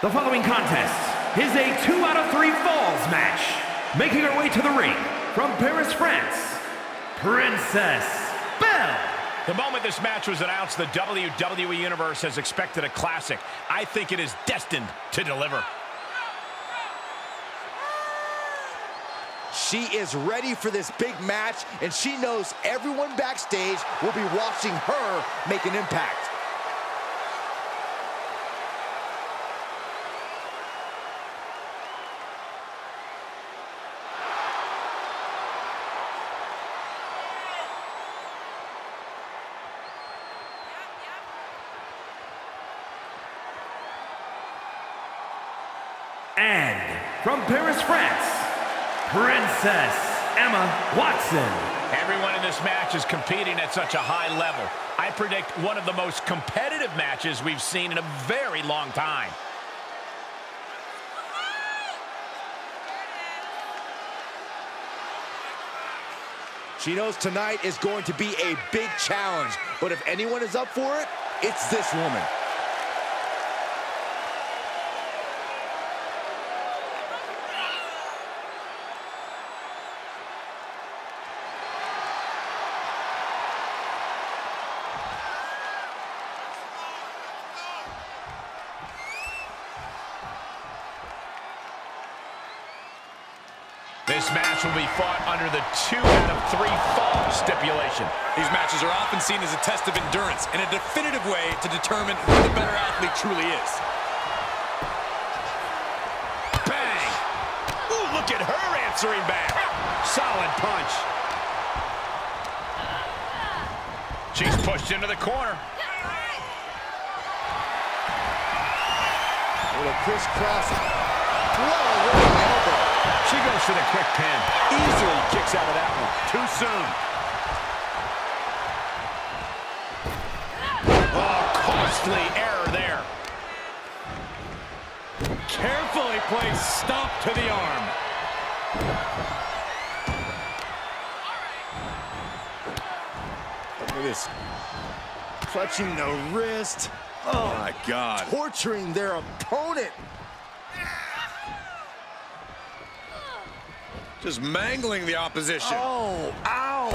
The following contest is a two out of three falls match. Making her way to the ring from Paris, France, Princess Belle. The moment this match was announced, the WWE Universe has expected a classic. I think it is destined to deliver. She is ready for this big match, and she knows everyone backstage will be watching her make an impact. And from Paris, France, Princess Emma Watson. Everyone in this match is competing at such a high level. I predict one of the most competitive matches we've seen in a very long time. She knows tonight is going to be a big challenge, but if anyone is up for it, it's this woman. This match will be fought under the two out of three fall stipulation. These matches are often seen as a test of endurance and a definitive way to determine who the better athlete truly is. Bang! Ooh, look at her answering back. Solid punch. She's pushed into the corner. With a crisscross. Whoa, what an elbow. She goes for the quick pin. Easily kicks out of that one. Too soon. Oh, costly error there. Carefully placed stomp to the arm. Look at this. Clutching the wrist. Oh, My God. torturing their opponent. Just mangling the opposition. Oh, ow.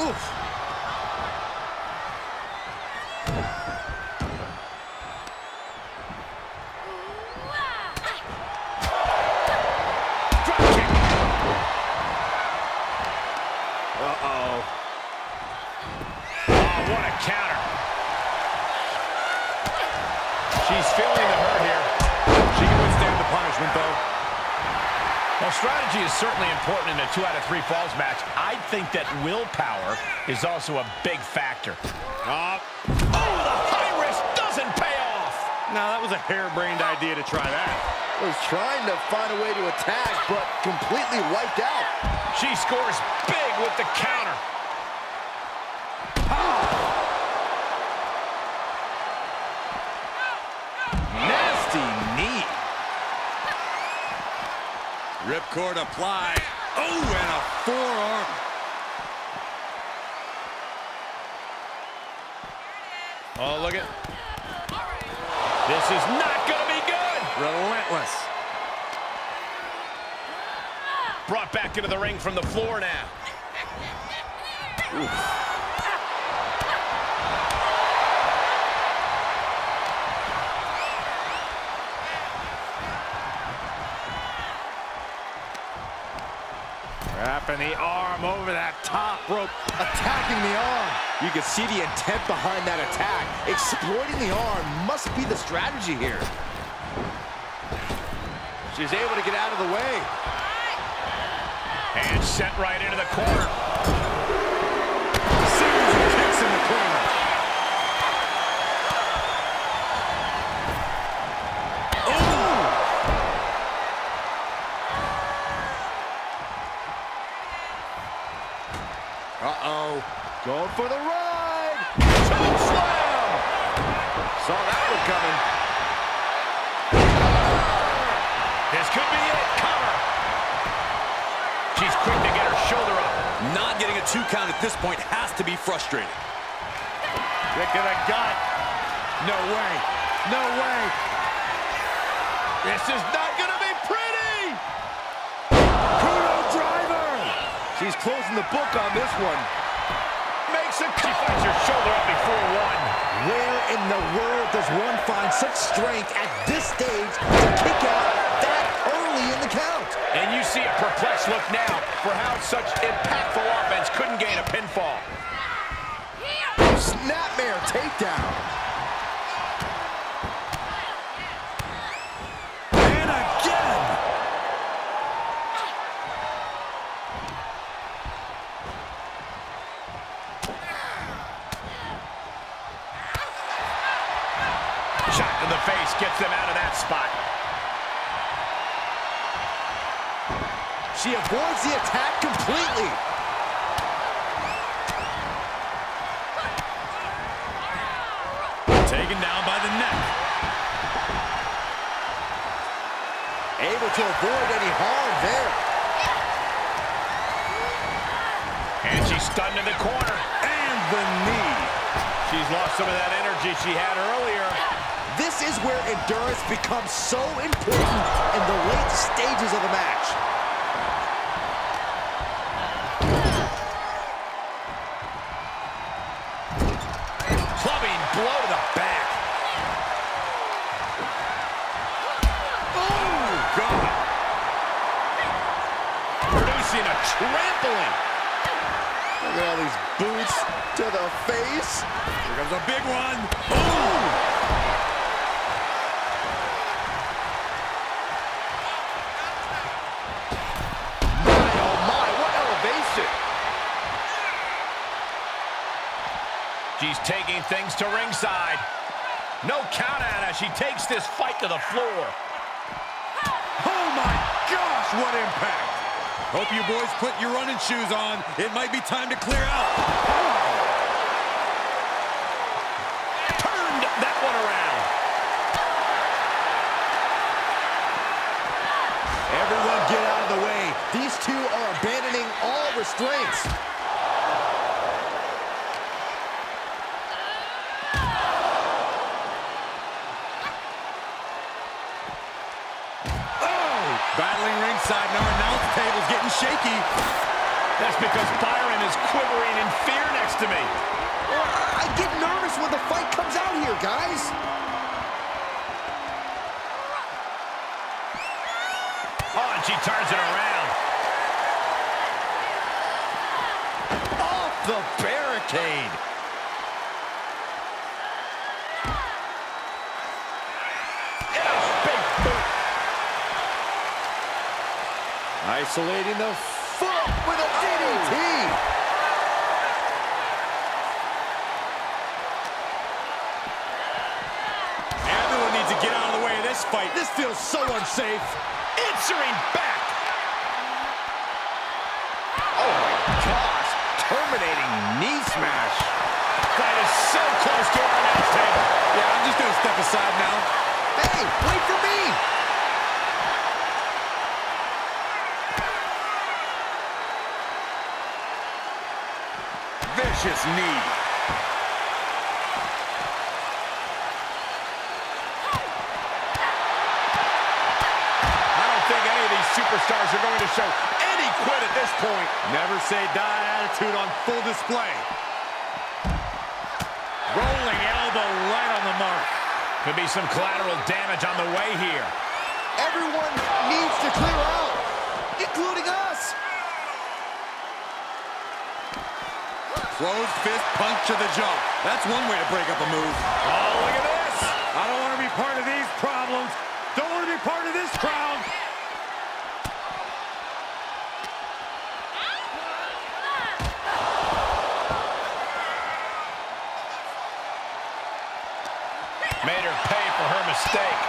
Oof. Well, strategy is certainly important in a two out of three falls match. I think that willpower is also a big factor. Uh, Oh, the high risk doesn't pay off. now, that was a harebrained idea to try that. Was trying to find a way to attack, but completely wiped out. She scores big with the counter. Nasty knee. Ripcord applied. Oh, and a forearm. Oh, look at. This is not going to be good. Relentless. Brought back into the ring from the floor now. Wrapping the arm over that top rope. Attacking the arm. You can see the intent behind that attack. Exploiting the arm must be the strategy here. She's able to get out of the way. And sent right into the corner. Series kicks in the corner. Going for the ride. Choke slam. Saw that one coming. This could be it. Cover. She's quick to get her shoulder up. Not getting a two count at this point has to be frustrating. Kick in the gut. No way. No way. This is not going to be pretty. Kudo driver. She's closing the book on this one. Her shoulder up before one. Where in the world does one find such strength at this stage to kick out that early in the count? And you see a perplexed look now for how such impactful offense couldn't gain a pinfall. Snapmare takedown. To the face gets them out of that spot. She avoids the attack completely. Taken down by the neck. Able to avoid any harm there. And she's stunned in the corner. And the knee. She's lost some of that energy she had earlier. This is where endurance becomes so important in the late stages of the match. Clubbing blow to the back. Oh, God. Producing a trampling. Look at all these boots to the face. Here comes a big one. Boom. Taking things to ringside. No count out as she takes this fight to the floor. Oh my gosh, what impact. Hope you boys put your running shoes on. It might be time to clear out. Turned that one around. Everyone get out of the way. These two are abandoning all restraints. Oh! Battling ringside, and our announce table's getting shaky. That's because Byron is quivering in fear next to me. I get nervous when the fight comes out here, guys. Oh, and she turns it around. Off the barricade. And a big boot. Isolating the foot with a DDT. Everyone needs to get out of the way of this fight. This feels so unsafe. Answering back. Oh my gosh. Terminating knee smash. That is so close to our announce table. Yeah, I'm just gonna step aside now. Hey, wait for me. Vicious knee. I don't think any of these superstars are going to show any quit at this point. Never say die attitude on full display. Rolling elbow right on the mark. Could be some collateral damage on the way here. Everyone needs to clear out, including us. Closed fist punch to the jaw. That's one way to break up a move. Oh, look at this. I don't want to be part of these problems. Don't want to be part of this crowd. Made her pay for her mistake.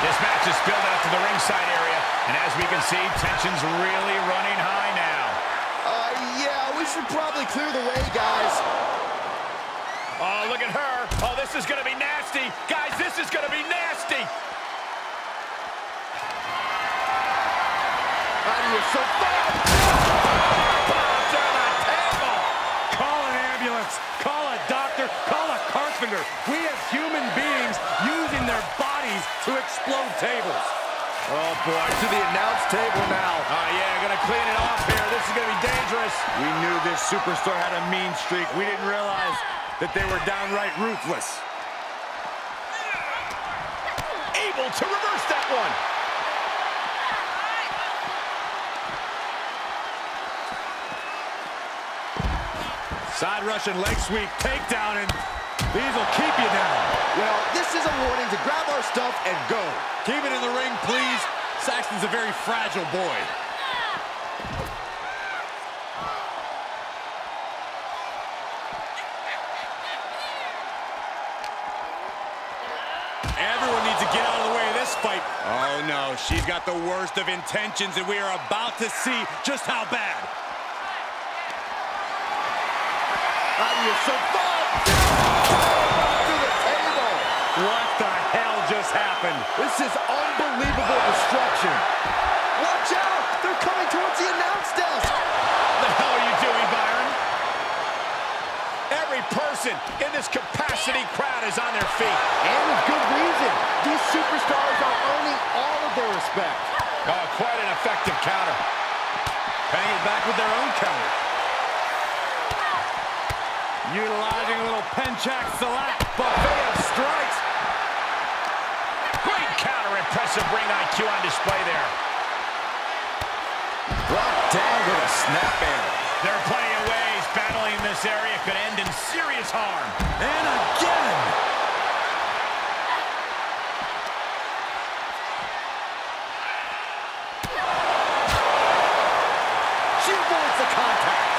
This match is spilled out to the ringside area, and as we can see, tension's really running high now. Should probably clear the way, guys. Oh, look at her. Oh, this is going to be nasty. Guys, this is going to be nasty. How do you so far? Bombs on the table. Call an ambulance. Call a doctor. Call a carpenter. We have human beings using their bodies to explode tables. Oh, boy, to the announce table now. Oh, yeah, gonna clean it off here. This is gonna be dangerous. We knew this superstar had a mean streak. We didn't realize that they were downright ruthless. Able to reverse that one. Side rush and leg sweep, takedown, and these will keep you down. Well, this is a warning to grab our stuff and go. Keep it in the ring, please. Saxton's a very fragile boy. Everyone needs to get out of the way of this fight. Oh, no. She's got the worst of intentions, and we are about to see just how bad. How do What the hell just happened? This is unbelievable destruction. Watch out! They're coming towards the announce desk. What the hell are you doing, Byron? Every person in this capacity crowd is on their feet. And with good reason. These superstars are earning all of their respect. Oh, quite an effective counter. Paying it back with their own counter. Utilizing a little Pencak Silat buffet of strikes. Great counter, impressive ring IQ on display there. Brought down with a snapmare. There are plenty of ways battling in this area could end in serious harm. And again. She avoids the contact.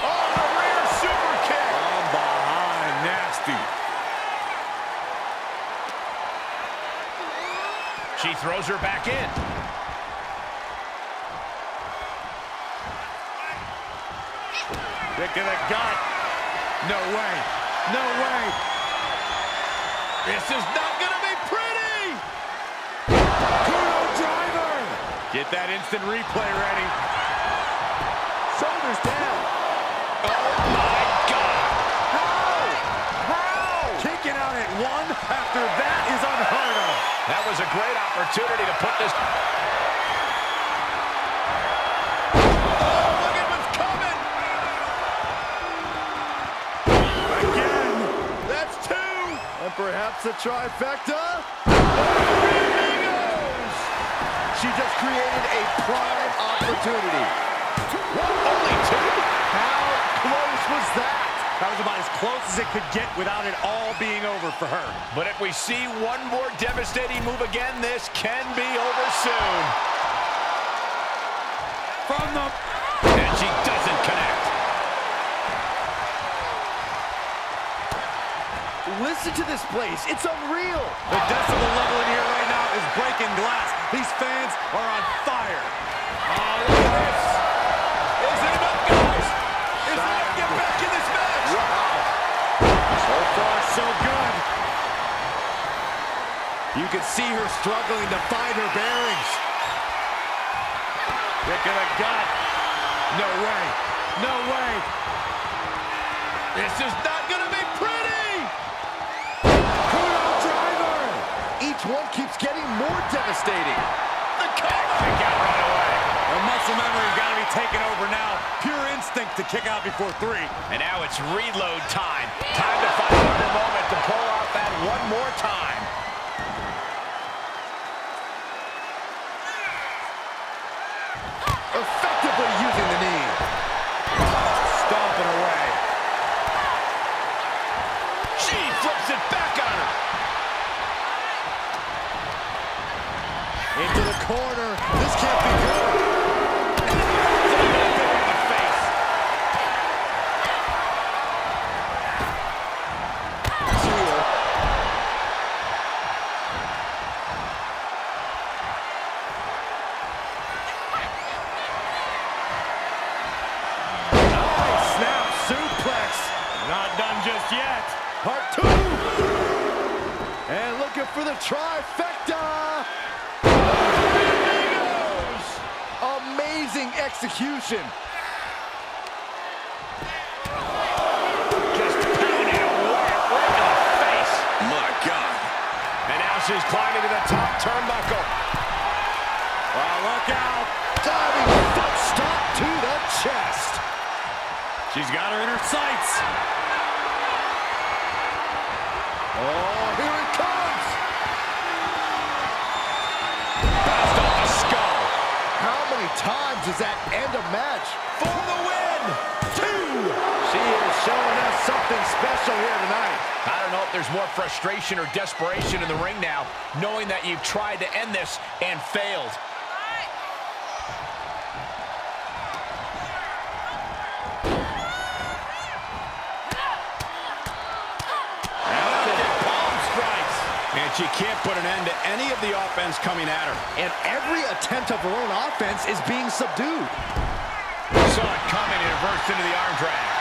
Oh, the rear super kick. From behind, nasty. She throws her back in. Kick to the gut. No way. No way. This is not going to be pretty. Kudo driver. Get that instant replay ready. Shoulders down. Oh, my God. How? How? Kicking out at one after that is unheard of. That was a great opportunity to put this... Oh, look at what's coming. Again. That's two. And perhaps a trifecta. She just created a prime opportunity. Only two? How close was that? That was about as close as it could get without it all being over for her. But if we see one more devastating move again, this can be over soon. From the... And she doesn't connect. Listen to this place. It's unreal. The decibel level in here right now is breaking glass. These fans are on fire. Oh, look at this. Is it enough, guys? Is it enough to get back in this match? So far, so good. You can see her struggling to find her bearings. Kick in the gut. No way. No way. This is not going to be pretty. Kudo driver. Each one keeps getting more devastating. The cover. Kick out right away. The muscle memory's got to be taken over now. Pure instinct to kick out before three. And now it's reload time. Time to find another moment to pull off that one more time. Effectively using the knee. Stomping away. She flips it back on her. Into the corner. This can't be good. trifecta! Amazing execution. Just pounded away right in the face. My God. And now she's climbing to the top turnbuckle. Wow, look out. Diving foot stomp to the chest. She's got her in her sights. Oh. Times does that end a match? For the win. Two. She is showing us something special here tonight. I don't know if there's more frustration or desperation in the ring now, knowing that you've tried to end this and failed. She can't put an end to any of the offense coming at her. And every attempt of her own offense is being subdued. Saw it coming and reversed into the arm drag.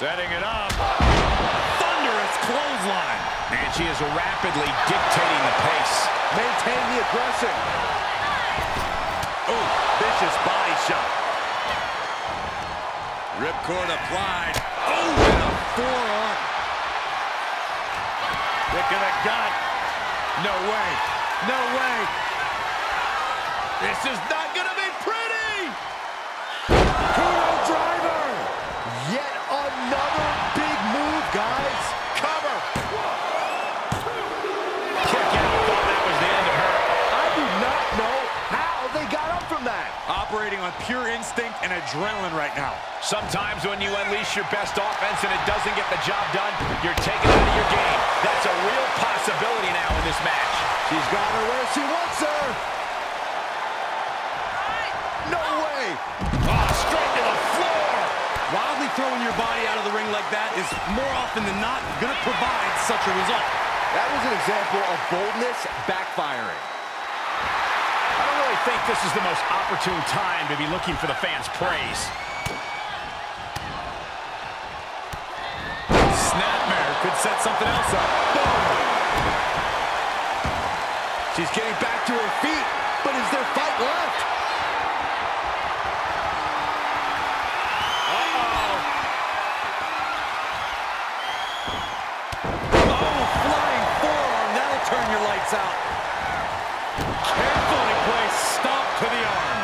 Setting it up. Thunderous clothesline. And she is rapidly dictating the pace. Maintain the aggression. Oh, vicious body shot. Ripcord applied. Oh, and a forearm. Kick in the gut. No way. No way. This is not Operating on pure instinct and adrenaline right now. Sometimes when you unleash your best offense and it doesn't get the job done, you're taken out of your game. That's a real possibility now in this match. She's got her where she wants her. No way. Oh, straight to the floor. Wildly throwing your body out of the ring like that is more often than not going to provide such a result. That was an example of boldness backfiring. Think this is the most opportune time to be looking for the fans' praise. Snapmare could set something else up. Boom. She's getting back to her feet, but is there fight left? Oh, Oh, flying forearm. That'll turn your lights out. Carefully placed stomp to the arm.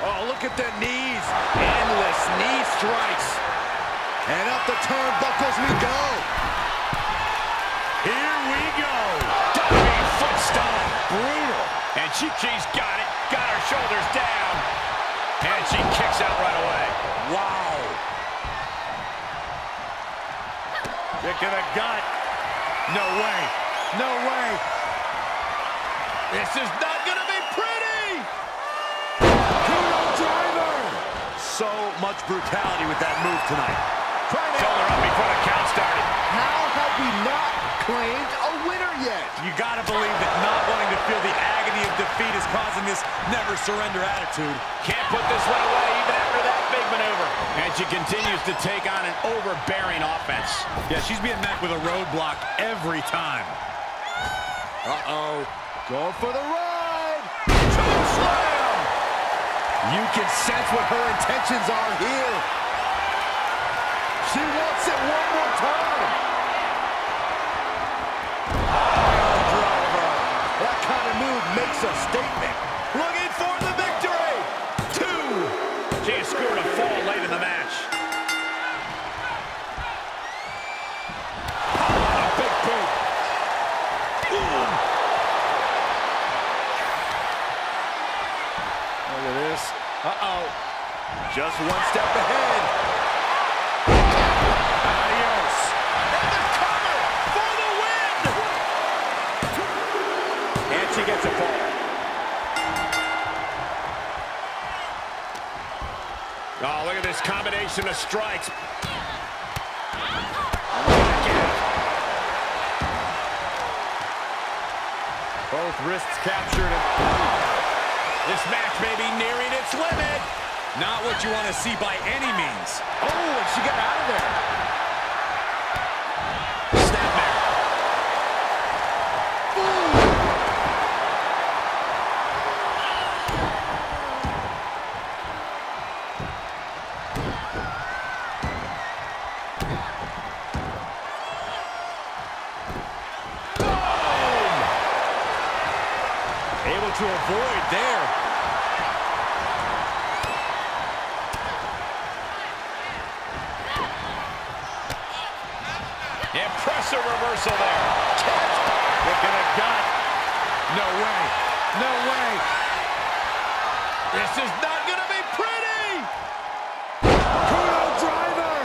Oh, look at the knees. Endless knee strikes. And up the turnbuckles we go. Here we go. Diving foot stomp. Brutal. And she, she's got it. Got her shoulders down. And she kicks out right away. Wow. Kick in the gut. No way. No way. This is not going to be pretty. Driver. So much brutality with that move tonight. Trying to... Filled her up before the count started. How have we not claimed a winner yet? You got to believe that not wanting to feel the agony of defeat is causing this never surrender attitude. Can't put this one away even after that And she continues to take on an overbearing offense. Yeah, she's being met with a roadblock every time. Uh-oh. Going for the ride. Choke slam! You can sense what her intentions are here. She wants it one more time. Driver. That kind of move makes a statement. Just one step ahead. Adios. And the cover for the win! And she gets a fall. Oh, look at this combination of strikes. Both wrists captured. This match may be nearing its limit. Not what you want to see by any means. Oh, and she got out of there. Snapmare. Able to avoid there. Impressive reversal there. Catch. Look at a gut. No way. No way. This is not going to be pretty. Kudo driver.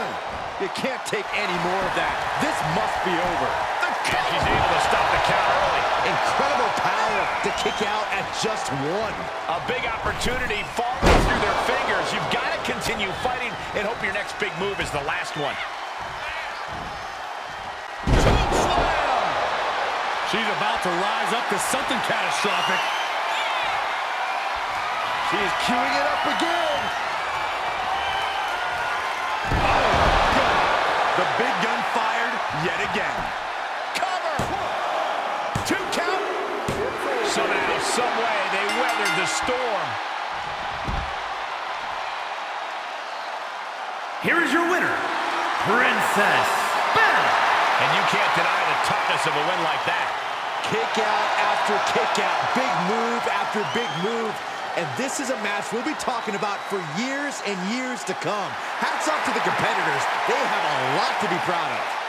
You can't take any more of that. This must be over. The count. She's able to stop the count early. Incredible power to kick out at just one. A big opportunity falling through their fingers. You've got to continue fighting and hope your next big move is the last one. She's about to rise up to something catastrophic. She is queuing it up again. Oh, the big gun fired yet again. Cover! Two count. Somehow, some way, they weathered the storm. Here is your winner, Princess Bella. And you can't deny the toughness of a win like that. Kick out after kick out. Big move after big move. And this is a match we'll be talking about for years and years to come. Hats off to the competitors. They have a lot to be proud of.